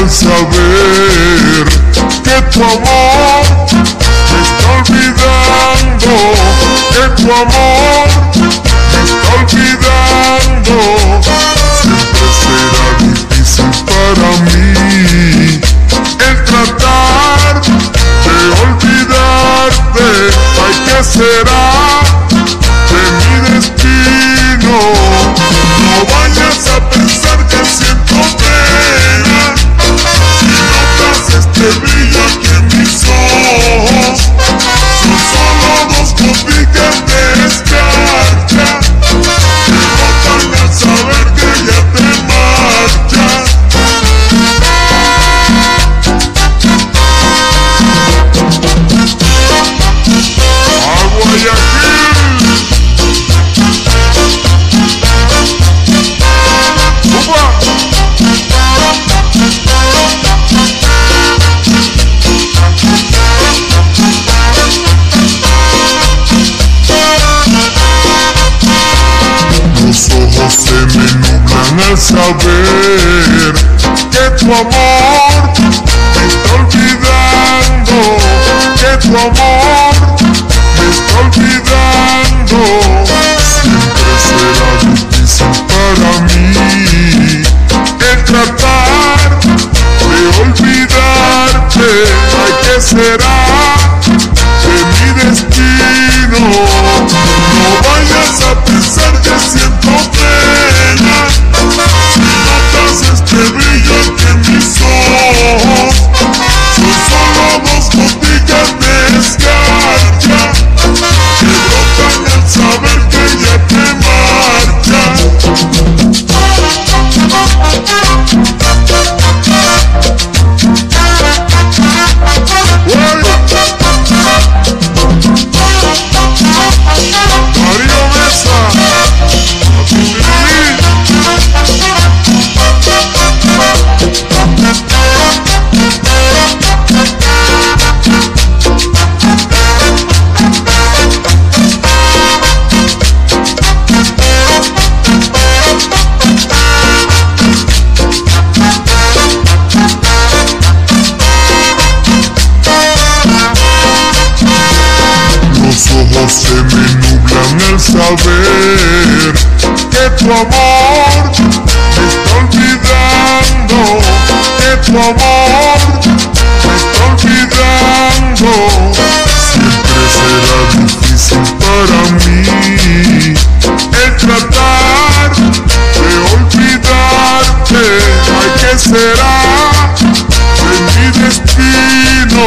al saber que tu amor me está olvidando, que tu amor me está olvidando. Siempre será difícil para mí el tratar de olvidarte. Ay, ¿qué será? Ojos se me nublan al saber que tu amor me está olvidando, que tu amor me está olvidando. Siempre será difícil para mí el tratar de olvidarte. Ay, ¿qué será saber que tu amor me está olvidando, que tu amor me está olvidando. Siempre será difícil para mí el tratar de olvidarte. Ay, ¿qué será de mi destino?